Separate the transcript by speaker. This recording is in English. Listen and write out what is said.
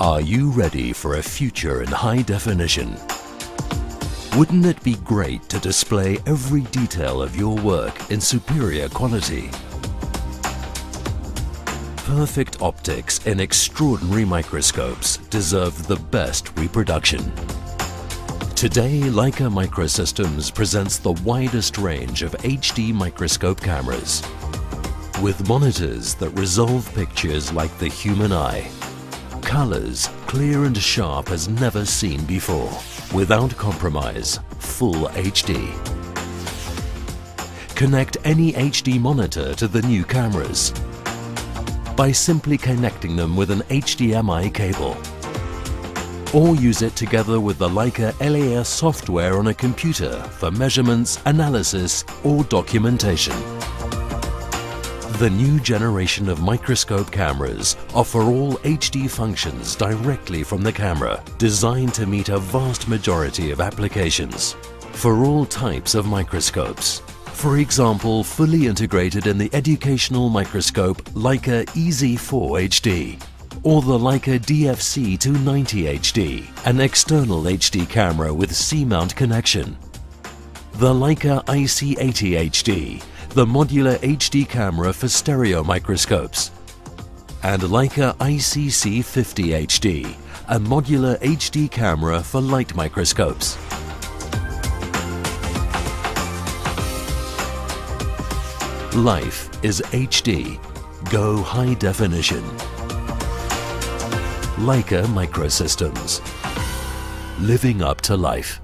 Speaker 1: Are you ready for a future in high definition? Wouldn't it be great to display every detail of your work in superior quality? Perfect optics and extraordinary microscopes deserve the best reproduction. Today, Leica Microsystems presents the widest range of HD microscope cameras with monitors that resolve pictures like the human eye Colors clear and sharp as never seen before. Without compromise, full HD. Connect any HD monitor to the new cameras by simply connecting them with an HDMI cable. Or use it together with the Leica LAS software on a computer for measurements, analysis or documentation. The new generation of microscope cameras offer all HD functions directly from the camera, designed to meet a vast majority of applications for all types of microscopes. For example, fully integrated in the educational microscope Leica EZ4 HD or the Leica DFC 290 HD, an external HD camera with C-mount connection. The Leica IC80 HD, the modular HD camera for stereo microscopes, and Leica ICC50 HD, a modular HD camera for light microscopes. Life is HD. Go high definition. Leica Microsystems. Living up to life.